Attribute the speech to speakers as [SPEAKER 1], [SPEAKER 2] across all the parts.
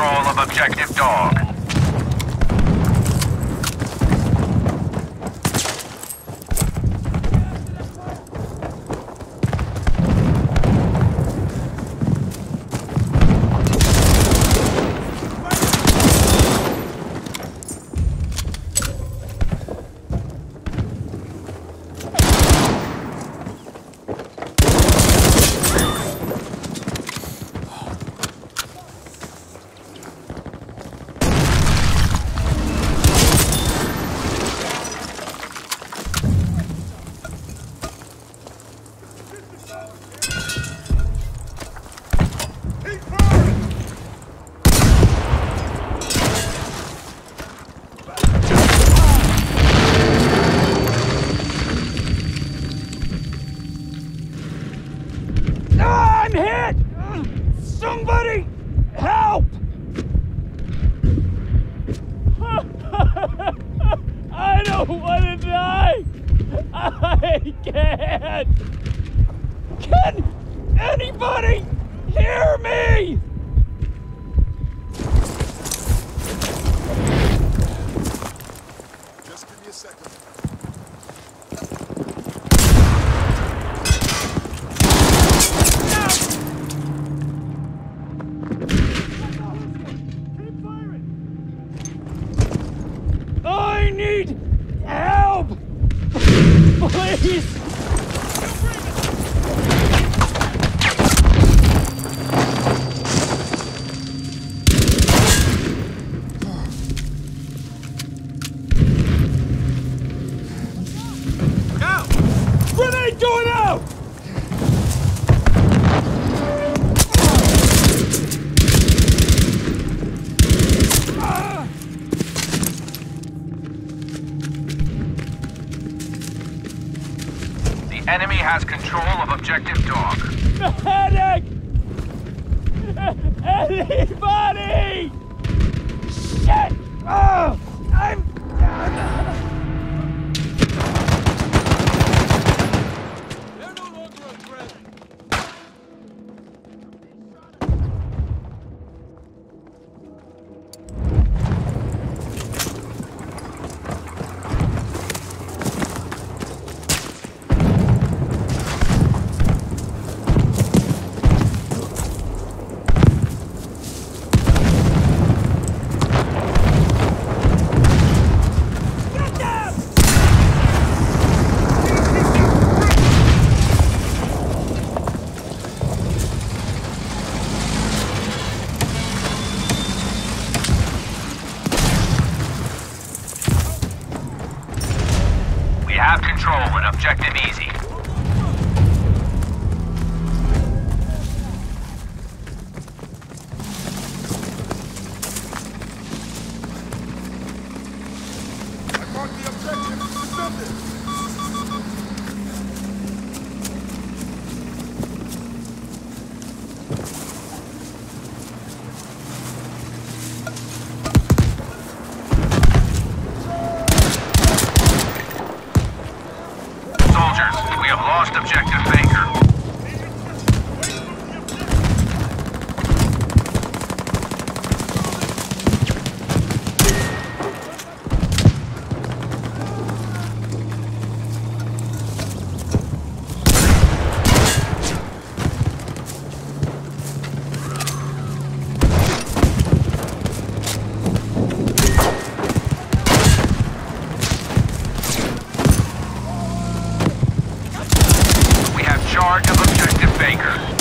[SPEAKER 1] control
[SPEAKER 2] of
[SPEAKER 1] Objective Dog. Let's
[SPEAKER 3] go. Enemy has control of objective dog.
[SPEAKER 1] Medic! Anybody! Shit! Oh!
[SPEAKER 3] charge of objective Baker.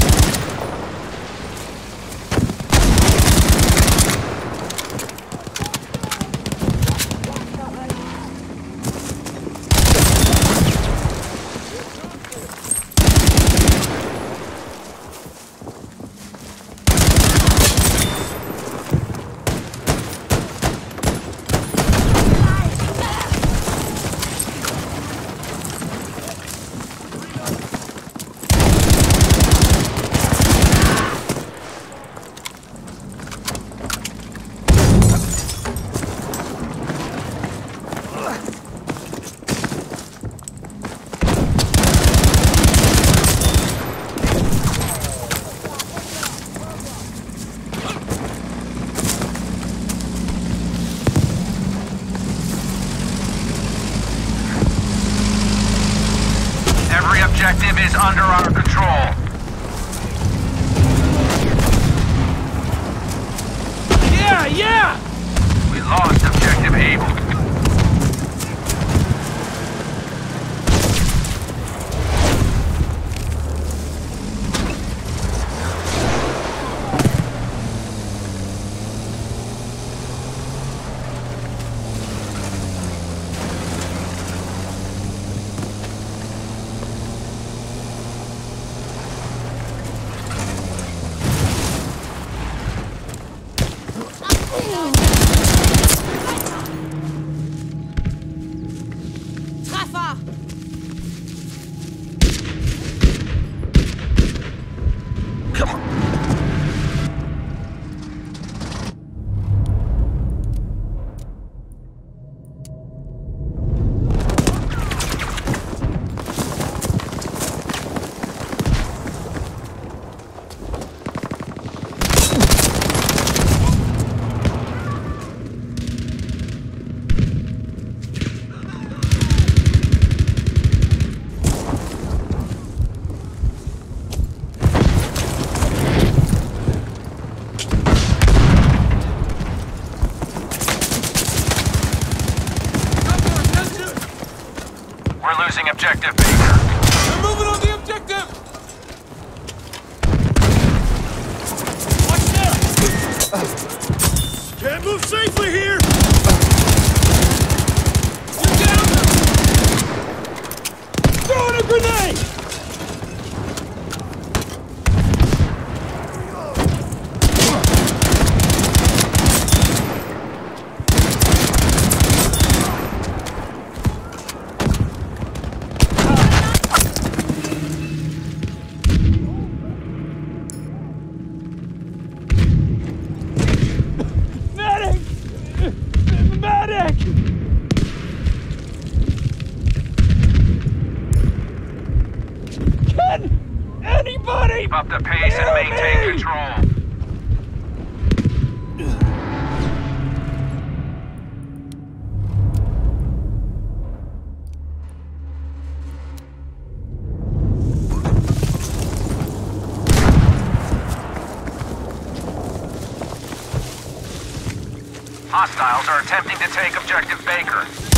[SPEAKER 1] hostiles are attempting to take objective Baker.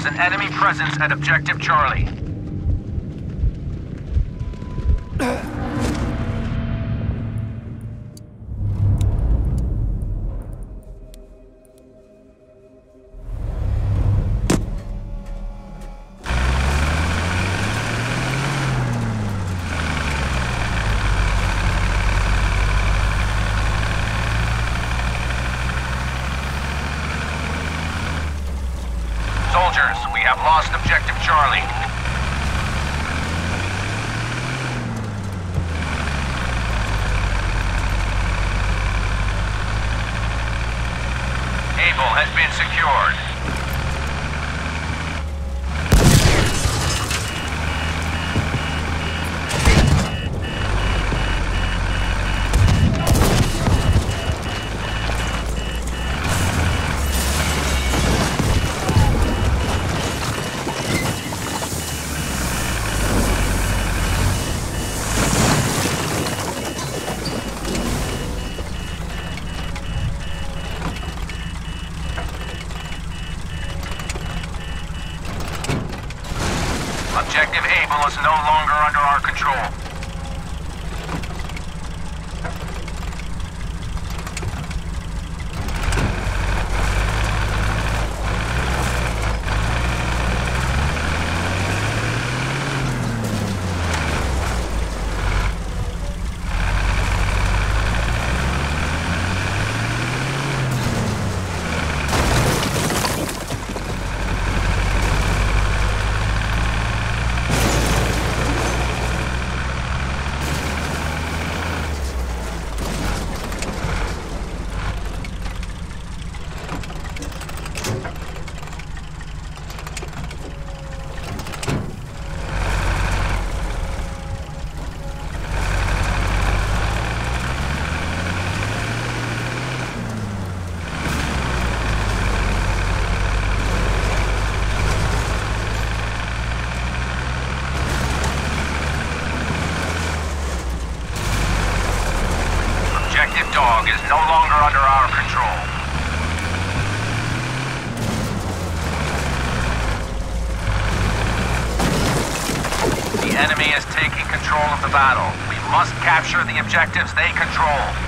[SPEAKER 1] There's an enemy presence at Objective Charlie. has been secured. Capture the objectives they control.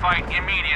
[SPEAKER 1] Fight immediately.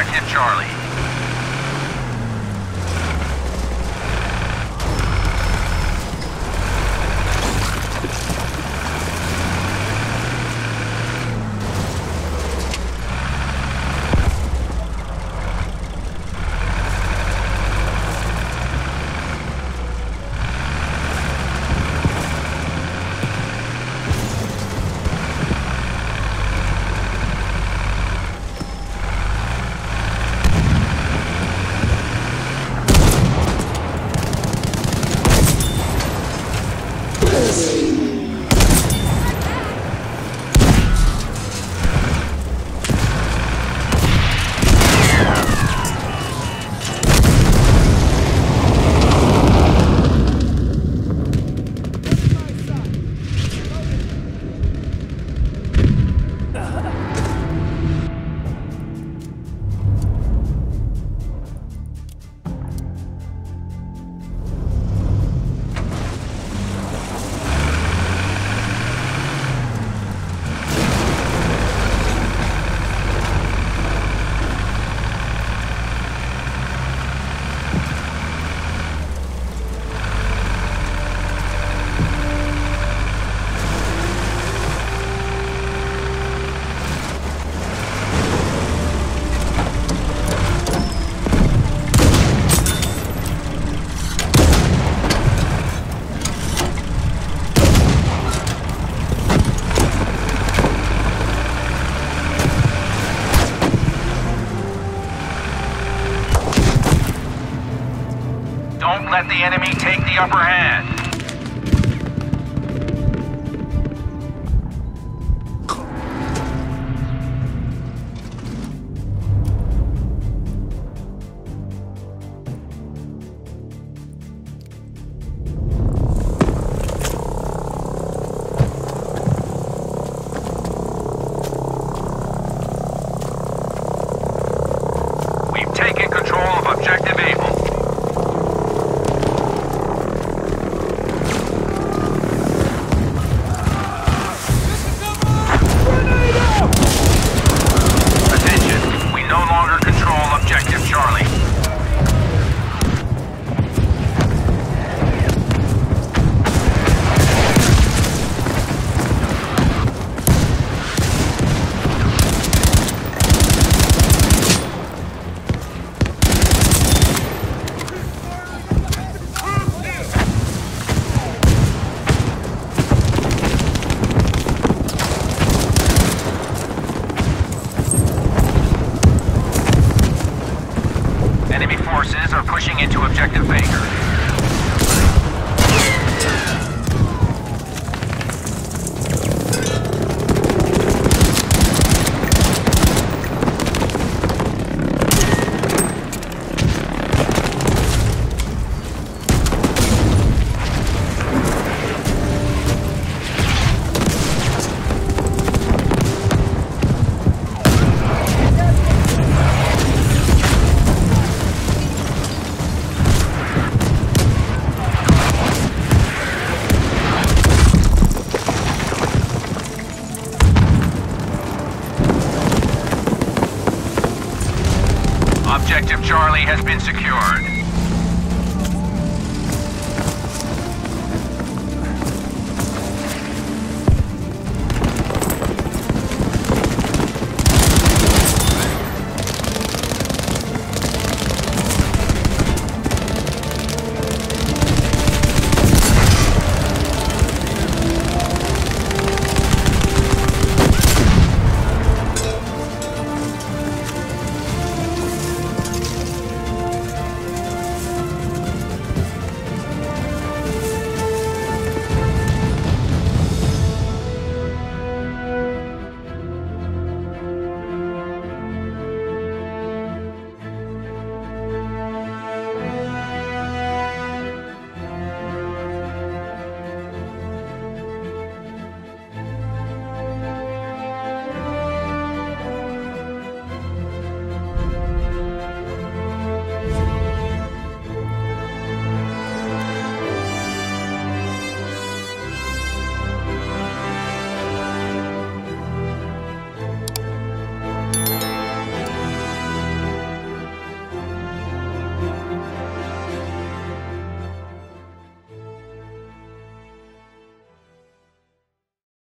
[SPEAKER 1] Objective Charlie. the enemy take the upper hand. Charlie has been secured.